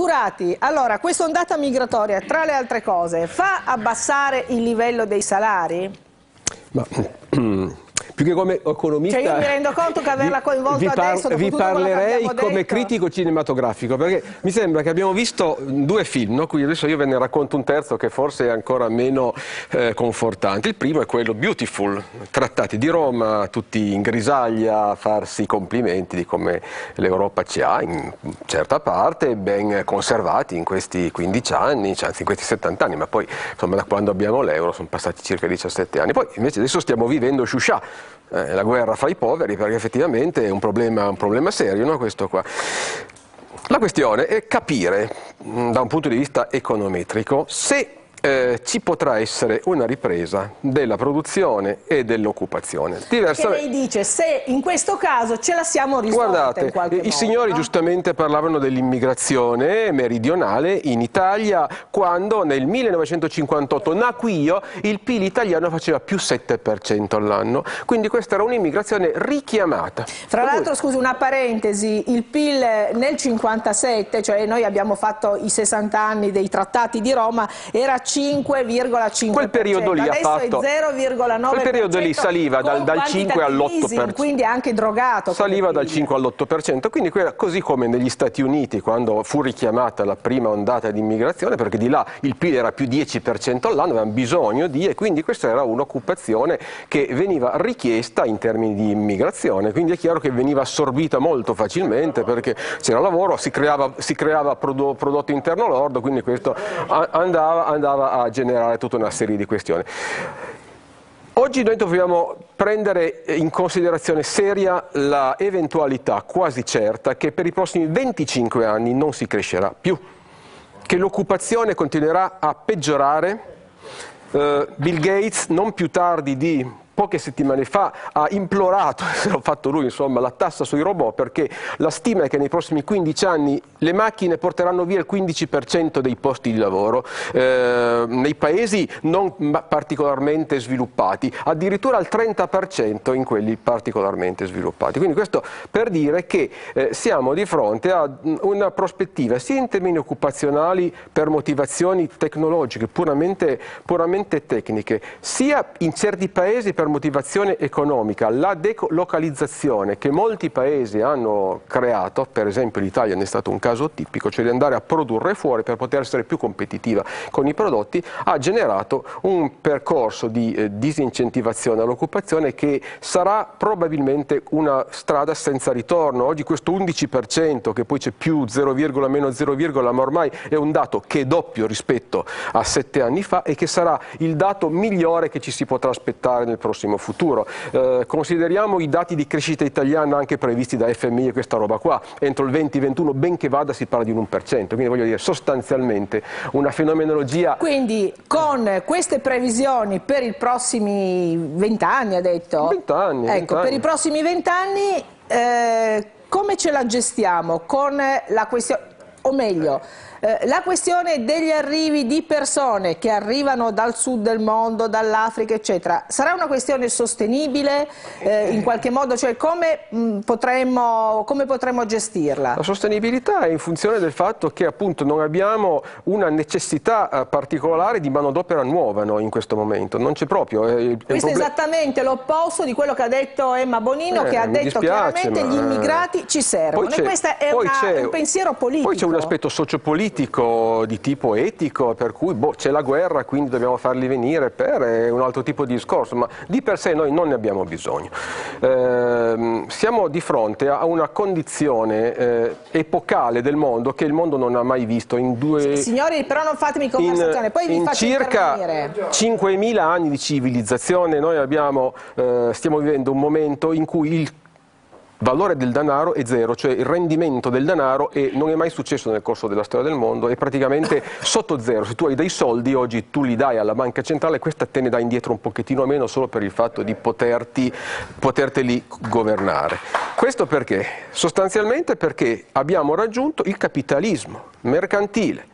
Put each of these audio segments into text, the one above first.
Turati, allora questa ondata migratoria, tra le altre cose, fa abbassare il livello dei salari? Ma, più che come economista... Cioè io mi rendo conto che averla coinvolto vi, par adesso... Vi parlerei come critico cinematografico, perché mi sembra che abbiamo visto due film, no? Qui adesso io ve ne racconto un terzo che forse è ancora meno eh, confortante. Il primo è quello Beautiful, trattati di Roma, tutti in grisaglia, a farsi i complimenti di come l'Europa ci ha in certa parte, ben conservati in questi 15 anni, cioè, anzi in questi 70 anni, ma poi insomma da quando abbiamo l'euro sono passati circa 17 anni. Poi invece adesso stiamo vivendo Shusha, eh, la guerra fra i poveri, perché effettivamente è un problema, un problema serio no, questo qua. La questione è capire, da un punto di vista econometrico, se eh, ci potrà essere una ripresa della produzione e dell'occupazione. Che lei dice se in questo caso ce la siamo risolta Guardate, i modo, signori no? giustamente parlavano dell'immigrazione meridionale in Italia quando nel 1958 nacqui io il PIL italiano faceva più 7% all'anno, quindi questa era un'immigrazione richiamata. Fra l'altro, scusi, una parentesi, il PIL nel 57, cioè noi abbiamo fatto i 60 anni dei trattati di Roma, era 5,5%. Quel periodo lì Adesso ha fatto... è 0,9%. Quel periodo lì saliva dal, dal 5 all'8%. Quindi anche drogato. Saliva dal 5 all'8%, quindi così come negli Stati Uniti quando fu richiamata la prima ondata di immigrazione, perché di là il PIL era più 10% all'anno, avevano bisogno di, e quindi questa era un'occupazione che veniva richiesta in termini di immigrazione, quindi è chiaro che veniva assorbita molto facilmente perché c'era lavoro, si creava, si creava prodotto interno lordo, quindi questo andava, andava andava a generare tutta una serie di questioni. Oggi noi dobbiamo prendere in considerazione seria la eventualità quasi certa che per i prossimi 25 anni non si crescerà più, che l'occupazione continuerà a peggiorare. Uh, Bill Gates non più tardi di poche settimane fa ha implorato, l'ha fatto lui insomma, la tassa sui robot perché la stima è che nei prossimi 15 anni le macchine porteranno via il 15% dei posti di lavoro eh, nei paesi non particolarmente sviluppati, addirittura il 30% in quelli particolarmente sviluppati. Quindi questo per dire che eh, siamo di fronte a una prospettiva sia in termini occupazionali per motivazioni tecnologiche puramente, puramente tecniche, sia in certi paesi per motivazione economica, la delocalizzazione che molti paesi hanno creato, per esempio l'Italia ne è stato un caso tipico, cioè di andare a produrre fuori per poter essere più competitiva con i prodotti, ha generato un percorso di eh, disincentivazione all'occupazione che sarà probabilmente una strada senza ritorno. Oggi questo 11% che poi c'è più 0, meno 0, ma ormai è un dato che è doppio rispetto a sette anni fa e che sarà il dato migliore che ci si potrà aspettare nel prossimo prossimo futuro. Eh, consideriamo i dati di crescita italiana anche previsti da FMI e questa roba qua, entro il 2021 ben che vada si parla di un 1%, quindi voglio dire sostanzialmente una fenomenologia... Quindi con queste previsioni per i prossimi 20 anni ha detto? 20 anni. Ecco, 20 anni. per i prossimi 20 anni eh, come ce la gestiamo? Con la questione, o meglio, eh, la questione degli arrivi di persone che arrivano dal sud del mondo, dall'Africa, eccetera, sarà una questione sostenibile eh, in qualche modo? Cioè come, mh, potremmo, come potremmo gestirla? La sostenibilità è in funzione del fatto che appunto non abbiamo una necessità eh, particolare di manodopera nuova no, in questo momento, non c'è proprio. È, Questo è esattamente l'opposto di quello che ha detto Emma Bonino, che ha detto dispiace, chiaramente ma... gli immigrati ci servono e questo è una, un pensiero politico. Un aspetto sociopolitico politico di tipo etico, per cui boh, c'è la guerra, quindi dobbiamo farli venire per un altro tipo di discorso, ma di per sé noi non ne abbiamo bisogno. Eh, siamo di fronte a una condizione eh, epocale del mondo che il mondo non ha mai visto in due... Signori, però non fatemi conversazione, poi vi in faccio circa 5.000 anni di civilizzazione noi abbiamo, eh, stiamo vivendo un momento in cui il valore del denaro è zero, cioè il rendimento del denaro è, non è mai successo nel corso della storia del mondo, è praticamente sotto zero. Se tu hai dei soldi, oggi tu li dai alla banca centrale, questa te ne dà indietro un pochettino meno solo per il fatto di poterti, poterteli governare. Questo perché? Sostanzialmente perché abbiamo raggiunto il capitalismo mercantile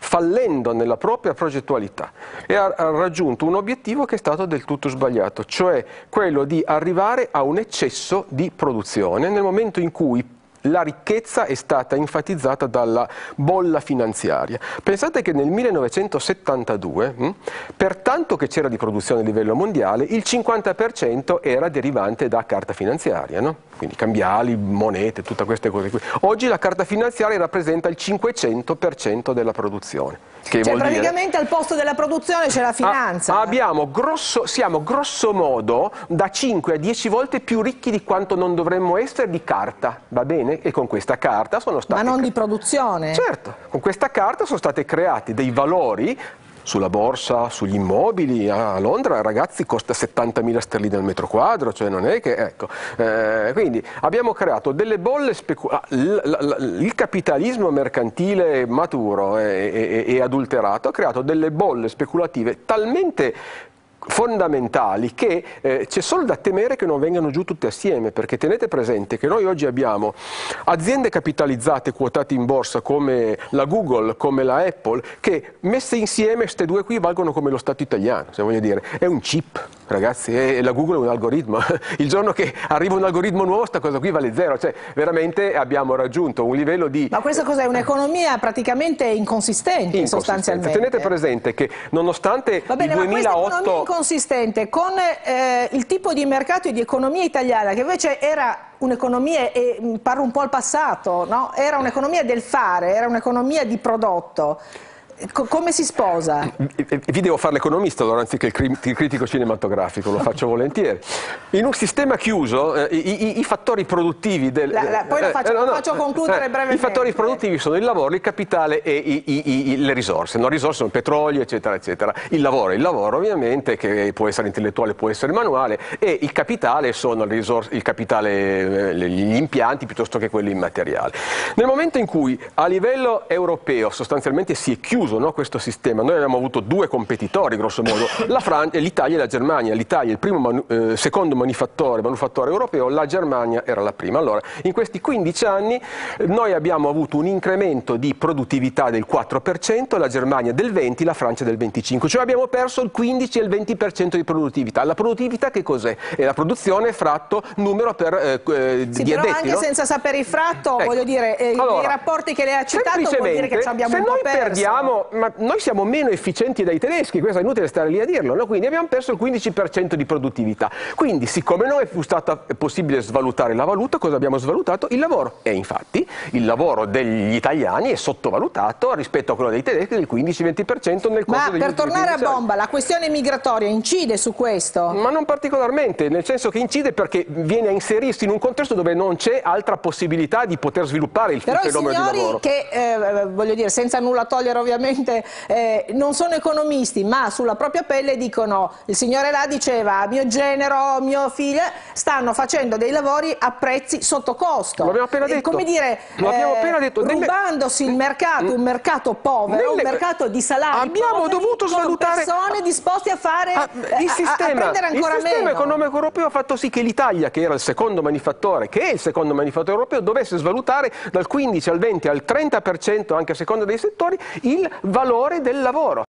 fallendo nella propria progettualità e ha, raggiunto un obiettivo che è stato del tutto sbagliato, cioè quello di arrivare a un eccesso di produzione nel momento in cui la ricchezza è stata enfatizzata dalla bolla finanziaria. Pensate che nel 1972, hm, per tanto che c'era di produzione a livello mondiale, il 50% era derivante da carta finanziaria, no? quindi cambiali, monete, tutte queste cose qui. Oggi la carta finanziaria rappresenta il 500% della produzione. Che cioè praticamente dire... al posto della produzione c'è la finanza. Ah, abbiamo grosso, siamo grosso modo da 5 a 10 volte più ricchi di quanto non dovremmo essere di carta, va bene? E con questa carta sono stati... Ma non di produzione? Certo, con questa carta sono stati creati dei valori sulla borsa, sugli immobili, a Londra ragazzi costa 70.000 sterline al metro quadro, cioè non è che, ecco, eh, quindi abbiamo creato delle bolle speculari, ah, il capitalismo mercantile maturo e, e, e adulterato ha creato delle bolle speculative talmente fondamentali che eh, c'è solo da temere che non vengano giù tutte assieme, perché tenete presente che noi oggi abbiamo aziende capitalizzate quotate in borsa come la Google, come la Apple, che messe insieme queste due qui valgono come lo Stato italiano, se voglio dire, è un chip ragazzi, e la Google è un algoritmo, il giorno che arriva un algoritmo nuovo sta cosa qui vale zero, cioè veramente abbiamo raggiunto un livello di... Ma questa cosa è un'economia praticamente inconsistente, inconsistente, sostanzialmente. Tenete presente che nonostante Va bene, il 2008... Ma inconsistente con eh, il tipo di mercato e di economia italiana che invece era un'economia, e parlo un po' al passato, no? era un'economia del fare, era un'economia di prodotto come si sposa? Vi devo fare l'economista allora anziché il, critico cinematografico, lo faccio volentieri. In un sistema chiuso eh, i, i, i, fattori produttivi del... La, la, poi lo faccio, eh, no, no, faccio concludere eh, brevemente. I fattori produttivi sono il lavoro, il capitale e le risorse. Le risorse sono il petrolio, eccetera, eccetera. Il lavoro, il lavoro ovviamente, che può essere intellettuale, può essere manuale, e il capitale sono le risorse, il capitale, eh, gli impianti piuttosto che quelli immateriali. Nel momento in cui a livello europeo sostanzialmente si è chiuso chiuso no, questo sistema. Noi abbiamo avuto due competitori, grosso modo, l'Italia e la Germania. L'Italia è il primo manu eh, secondo manifattore, manufattore europeo, la Germania era la prima. Allora, in questi 15 anni eh, noi abbiamo avuto un incremento di produttività del 4%, la Germania del 20%, la Francia del 25%, cioè abbiamo perso il 15 e il 20% di produttività. La produttività che cos'è? È la produzione fratto numero per eh, eh sì, di addetti. anche no? senza sapere il fratto, ecco. voglio dire, eh, allora, i rapporti che lei ha citato vuol dire che ci abbiamo un po' perso. Perdiamo, ma noi siamo meno efficienti dai tedeschi, questo è inutile stare lì a dirlo, no? quindi abbiamo perso il 15% di produttività. Quindi siccome non è stato possibile svalutare la valuta, cosa abbiamo svalutato? Il lavoro. E infatti il lavoro degli italiani è sottovalutato rispetto a quello dei tedeschi del 15-20% nel corso Ma per tornare a bomba, la questione migratoria incide su questo? Ma non particolarmente, nel senso che incide perché viene a inserirsi in un contesto dove non c'è altra possibilità di poter sviluppare il Però fenomeno di lavoro. Però i signori che, eh, voglio dire, senza nulla togliere ovviamente ovviamente eh, non sono economisti, ma sulla propria pelle dicono, il signore là diceva, mio genero, mio figlio, stanno facendo dei lavori a prezzi sotto costo. L'abbiamo appena detto. Come dire, eh, detto. rubandosi il mercato, un mercato povero, nelle... un mercato di salari Abbiamo poveri, dovuto svalutare... persone disposte a fare, ah, il sistema, a, a prendere ancora meno. Il sistema economico europeo ha fatto sì che l'Italia, che era il secondo manifattore, che è il secondo manifattore europeo, dovesse svalutare dal 15 al 20 al 30% anche a seconda dei settori il valore del lavoro.